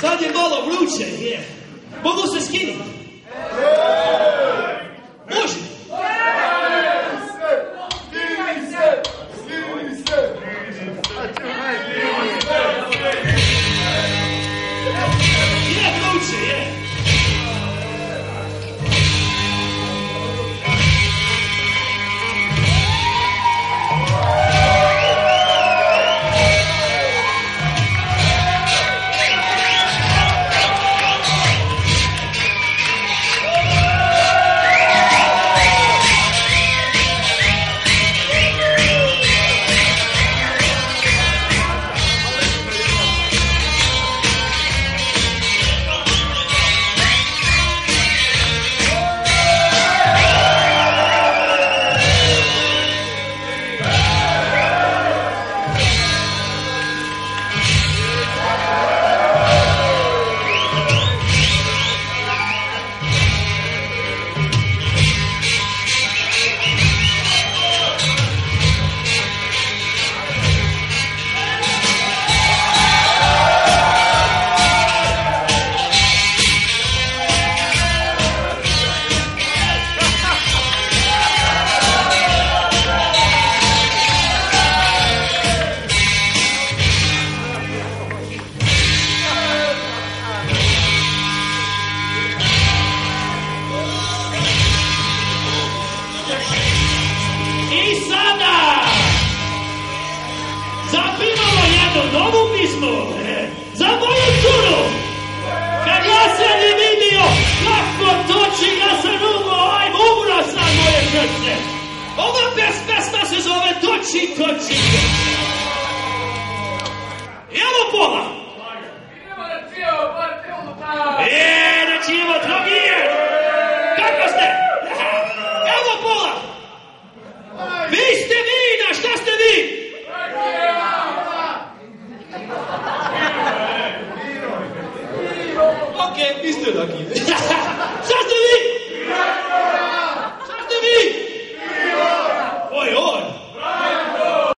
Sad je malo vruće, je. Mogu se skinuti? Jednu novu pismu e, za moju curu. Kad ja sam je vidio kako toči ga se rugo, aj umro sam moje srce. Ova pes pesma se zove Toči, toči. I evo pola. Ok, listo de aquí. ¡Ya!